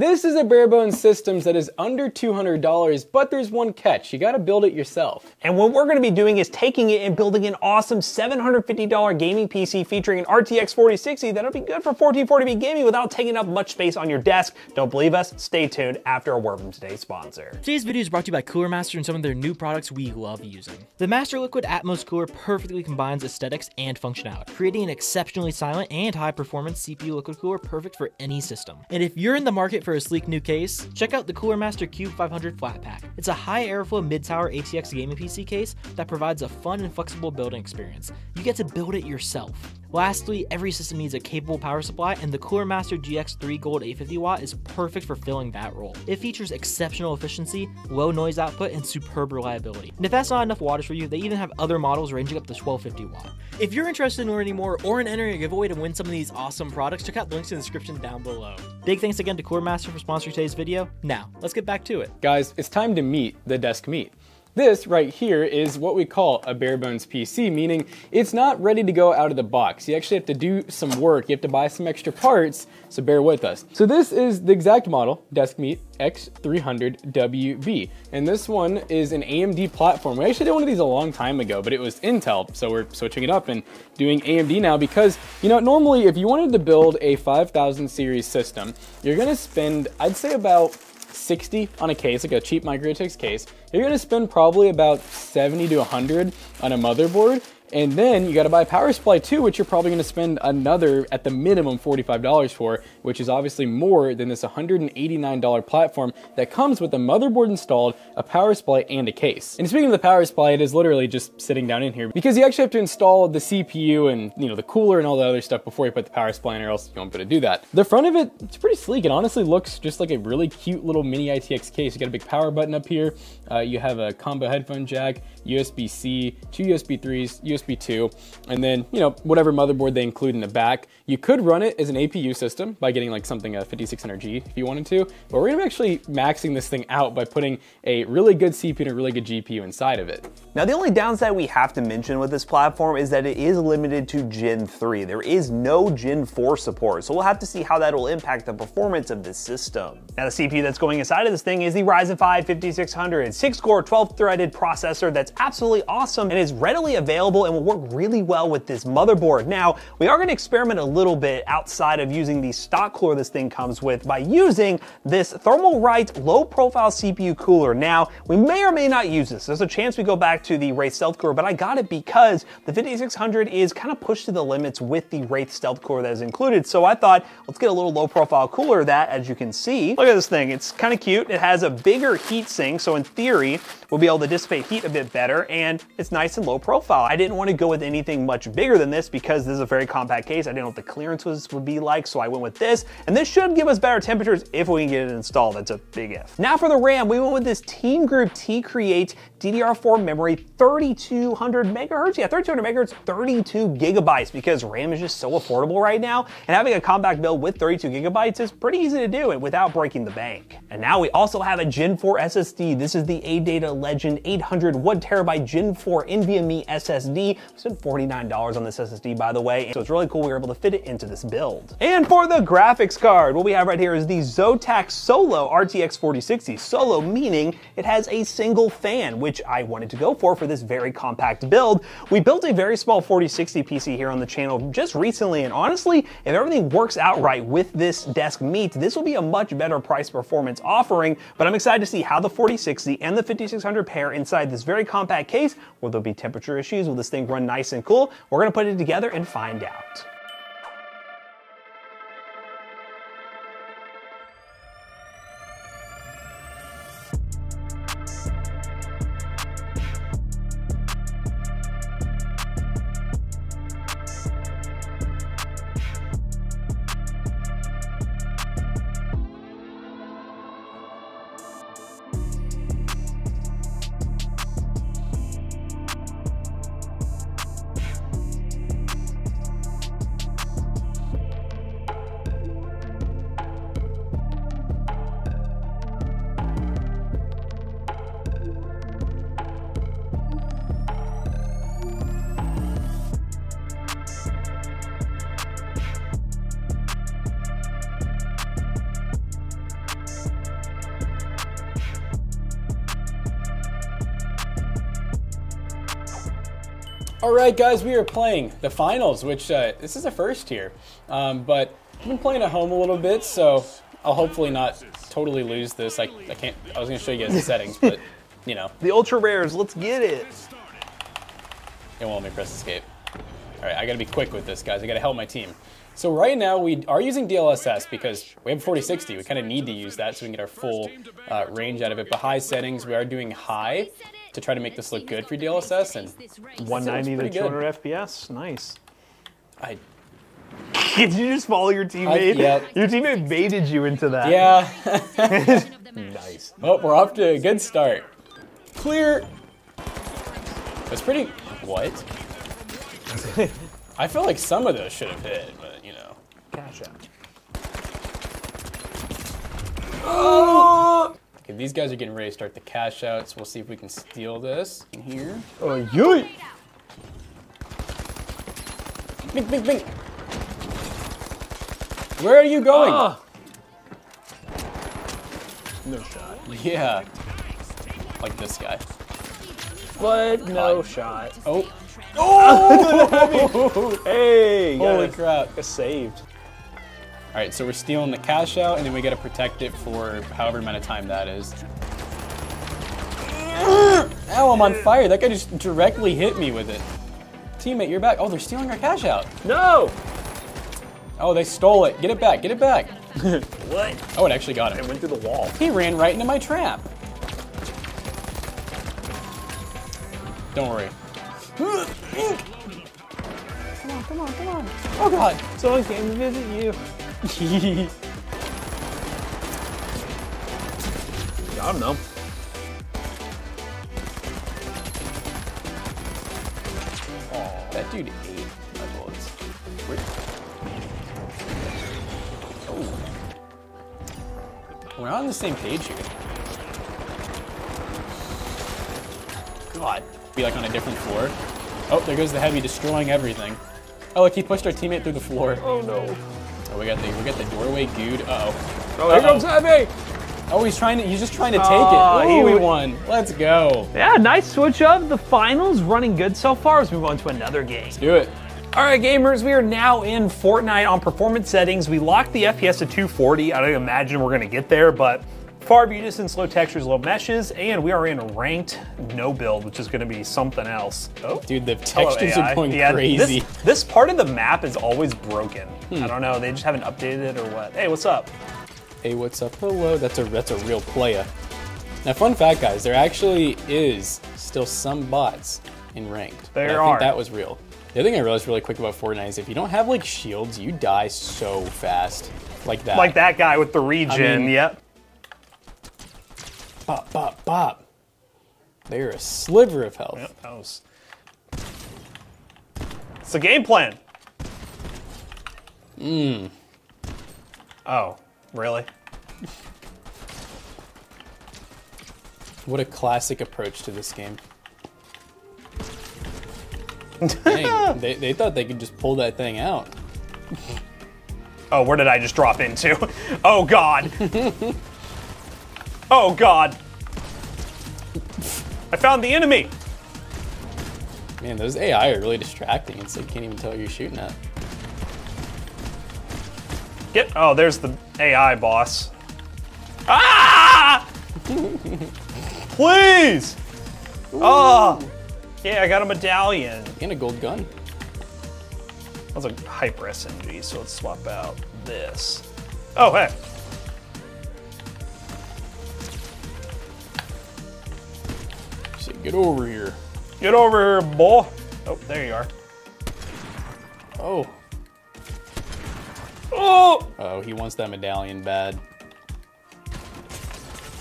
This is a bare bones systems that is under $200, but there's one catch. You gotta build it yourself. And what we're gonna be doing is taking it and building an awesome $750 gaming PC featuring an RTX 4060 that'll be good for 1440p gaming without taking up much space on your desk. Don't believe us? Stay tuned after a word from today's sponsor. Today's video is brought to you by Cooler Master and some of their new products we love using. The Master Liquid Atmos Cooler perfectly combines aesthetics and functionality, creating an exceptionally silent and high performance CPU liquid cooler perfect for any system. And if you're in the market for a sleek new case, check out the Cooler Master Qube 500 Flatpack. It's a high airflow mid-tower ATX gaming PC case that provides a fun and flexible building experience. You get to build it yourself. Lastly, every system needs a capable power supply, and the Cooler Master GX3 Gold 850 watt is perfect for filling that role. It features exceptional efficiency, low noise output, and superb reliability. And if that's not enough wattage for you, they even have other models ranging up to 1250 watt. If you're interested in learning more or in entering a giveaway to win some of these awesome products, check out the links in the description down below. Big thanks again to Cooler Master for sponsoring today's video. Now, let's get back to it. Guys, it's time to meet the DeskMeet. This right here is what we call a bare bones PC, meaning it's not ready to go out of the box. You actually have to do some work. You have to buy some extra parts, so bear with us. So this is the exact model, DeskMeet X300WB. And this one is an AMD platform. We actually did one of these a long time ago, but it was Intel, so we're switching it up and doing AMD now because, you know, normally if you wanted to build a 5000 series system, you're gonna spend, I'd say about 60 on a case, like a cheap micro ATX case, you're gonna spend probably about 70 to 100 on a motherboard. And then you got to buy a power supply too, which you're probably going to spend another, at the minimum, $45 for, which is obviously more than this $189 platform that comes with a motherboard installed, a power supply, and a case. And speaking of the power supply, it is literally just sitting down in here because you actually have to install the CPU and you know the cooler and all the other stuff before you put the power supply in, or else you won't be able to do that. The front of it, it's pretty sleek. It honestly looks just like a really cute little mini ITX case. You got a big power button up here. Uh, you have a combo headphone jack, USB-C, two USB 3s, USB 2, and then, you know, whatever motherboard they include in the back. You could run it as an APU system by getting like something a 5600G if you wanted to, but we're gonna be actually maxing this thing out by putting a really good CPU and a really good GPU inside of it. Now the only downside we have to mention with this platform is that it is limited to Gen 3. There is no Gen 4 support, so we'll have to see how that will impact the performance of this system. Now the CPU that's going inside of this thing is the Ryzen 5 5600, 6 core 12 threaded processor that's absolutely awesome and is readily available and will work really well with this motherboard. Now, we are gonna experiment a little bit outside of using the stock cooler this thing comes with by using this Thermalright low profile CPU cooler. Now, we may or may not use this. There's a chance we go back to the Wraith Stealth cooler, but I got it because the 5600 is kind of pushed to the limits with the Wraith Stealth cooler that is included. So I thought, let's get a little low profile cooler that, as you can see, look at this thing. It's kind of cute. It has a bigger heat sink, so in theory, we'll be able to dissipate heat a bit better, and it's nice and low profile. I didn't want to go with anything much bigger than this because this is a very compact case. I didn't know what the clearance was, would be like, so I went with this, and this should give us better temperatures if we can get it installed. That's a big if. Now for the RAM, we went with this Team Group T-Create DDR4 memory, 3200 megahertz. Yeah, 3200 megahertz, 32 gigabytes because RAM is just so affordable right now. And having a compact build with 32 gigabytes is pretty easy to do it without breaking the bank. And now we also have a Gen 4 SSD. This is the ADATA Legend 800 one terabyte Gen 4 NVMe SSD. We spent $49 on this SSD, by the way. So it's really cool we were able to fit it into this build. And for the graphics card, what we have right here is the Zotac Solo RTX 4060. Solo meaning it has a single fan, which I wanted to go for for this very compact build. We built a very small 4060 PC here on the channel just recently, and honestly, if everything works out right with this desk meet, this will be a much better price performance offering, but I'm excited to see how the 4060 and the 5600 pair inside this very compact case. Will there be temperature issues? Will thing run nice and cool? We're gonna put it together and find out. All right, guys, we are playing the finals, which uh, this is a first here, um, but I've been playing at home a little bit, so I'll hopefully not totally lose this. I, I can't. I was gonna show you guys the settings, but you know, The ultra rares, let's get it. it won't let me press escape. All right, I gotta be quick with this, guys. I gotta help my team. So right now we are using DLSS because we have 4060. We kind of need to use that so we can get our full uh, range out of it. But high settings, we are doing high to try to make this look good for DLSS. And 190 to pretty good. 200 FPS, nice. I, Did you just follow your teammate? yeah. Your teammate baited you into that. yeah. Nice. Oh, we're off to a good start. Clear. That's pretty. What? I feel like some of those should have hit, but you know. Cash out. Oh! Okay, these guys are getting ready to start the cash outs. We'll see if we can steal this in here. Oh, yoy. Bing, bing, bing. Where are you going? Ah. No shot. Yeah. Like this guy. But no God. shot. Oh, Oh! Hey, you holy got crap. a saved. All right, so we're stealing the cash out, and then we got to protect it for however amount of time that is. Ow, I'm on fire. That guy just directly hit me with it. Teammate, you're back. Oh, they're stealing our cash out. No. Oh, they stole it. Get it back. Get it back. What? Oh, it actually got It him. went through the wall. He ran right into my trap. Don't worry. Come on, come on, come on. Oh, God. Someone came to visit you. I don't know. That dude ate my bullets. Where- Oh. We're on the same page here. God. Be like on a different floor. Oh, there goes the heavy destroying everything. Oh, look, he pushed our teammate through the floor. Oh no. Oh, we got the we got the doorway dude. Uh oh. Oh, here comes Heavy. Oh, he's trying to. He's just trying to take Aw, it. he Ooh, we won. Let's go. Yeah, nice switch up. The finals running good so far. Let's move on to another game. Do it. All right, gamers, we are now in Fortnite on performance settings. We locked the FPS to 240. I don't imagine we're gonna get there, but far view distance, low textures, low meshes, and we are in ranked no build, which is gonna be something else. Oh, Dude, the textures are going Yeah, crazy. This, this part of the map is always broken. Hmm. I don't know, they just haven't updated it or what. Hey, what's up? Hey, what's up? Hello. That's a that's a real playa. Now, fun fact, guys, there actually is still some bots in ranked. But There I think that was real. The other thing I realized really quick about Fortnite is if you don't have like shields, you die so fast, like that. Like that guy with the regen, mean- yep. Bop, bop, bop. They're a sliver of health. Yep, that was. It's the game plan. Mmm. Oh, really? What a classic approach to this game. Dang, they, they thought they could just pull that thing out. Oh, where did I just drop into? Oh God. oh God. I found the enemy. Man, those AI are really distracting. It's like you can't even tell what you're shooting at. Get. Oh, there's the AI boss. Ah! Please. Oh. Yeah, I got a medallion. And a gold gun. That's a hyper SMG, so let's swap out this. Oh, hey. Get over here. Get over here, boy. Oh, there you are. Oh. Oh! Oh, he wants that medallion bad.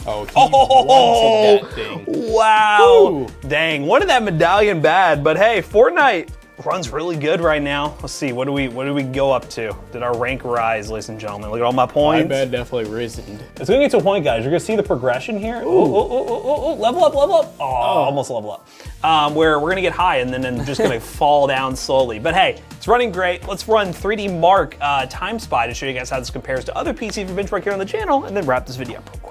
Oh, he Oh! wanted that thing. Wow. Ooh. Dang, wanted that medallion bad, but hey, Fortnite runs really good right now. Let's see, what do we what do we go up to? Did our rank rise, ladies and gentlemen? Look at all my points. My bad definitely risen. It's gonna get to a point, guys. You're gonna see the progression here. Ooh, ooh, ooh, ooh, ooh, ooh. level up, level up. Oh, almost level up. Um, where we're gonna get high and then, then just gonna fall down slowly. But hey, it's running great. Let's run 3D Mark uh, Time Spy to show you guys how this compares to other PCs for benchmark here on the channel, and then wrap this video up real quick.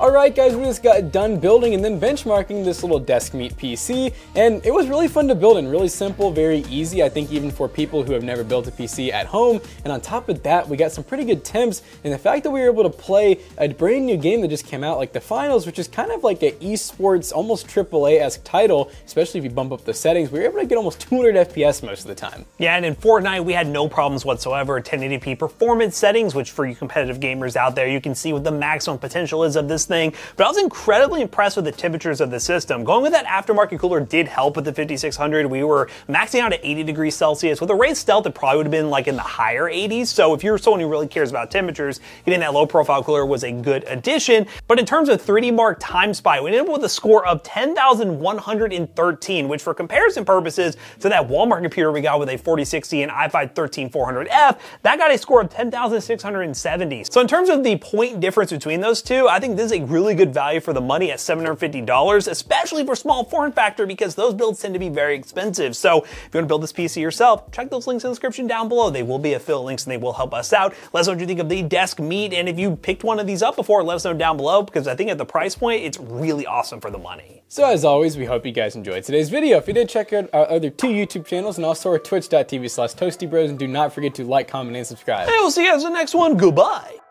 Alright guys, we just got done building and then benchmarking this little desk meet PC, and it was really fun to build and really simple, very easy, I think even for people who have never built a PC at home, and on top of that, we got some pretty good temps, and the fact that we were able to play a brand new game that just came out, like the finals, which is kind of like an esports, almost AAA-esque title, especially if you bump up the settings, we were able to get almost 200 FPS most of the time. Yeah, and in Fortnite, we had no problems whatsoever. 1080p performance settings, which for you competitive gamers out there, you can see what the maximum potential is of this thing. But I was incredibly impressed with the temperatures of the system. Going with that aftermarket cooler did help with the 5600. We were maxing out at 80 degrees Celsius. With a Wraith Stealth, it probably would have been like in the higher 80s. So if you're someone who really cares about temperatures, getting that low profile cooler was a good addition. But in terms of 3D Mark time spy, we ended up with a score of 10,113, which for comparison purposes to that Walmart computer we got with a 4060 and i5 13400F, that got a score of 10,670. So in terms of the point difference between those two, I think this is a really good value for the money at $750, especially for small form factor because those builds tend to be very expensive. So if you want to build this PC yourself, check those links in the description down below. They will be affiliate links and they will help us out. Let us know what you think of the desk meet and if you picked one of these up before, let us know down below because I think at the price point, it's really awesome for the money. So as always, we hope you guys enjoyed today's video. If you did, check out our other two YouTube channels and also our twitch.tv slash toastybros and do not forget to like, comment, and subscribe. And we'll see you guys in the next one. Goodbye.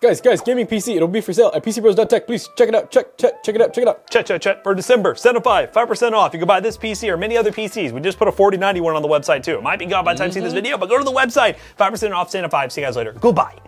Guys, guys, gaming PC, it'll be for sale at PCBros.tech. Please check it out. Check, check, check it out. Check it out. Check, check, check. For December, Centify, 5% off. You can buy this PC or many other PCs. We just put a 4090 one on the website too. It might be gone by the time you see this mm-hmm. video, but go to the website. 5% off Centify. See you guys later. Goodbye.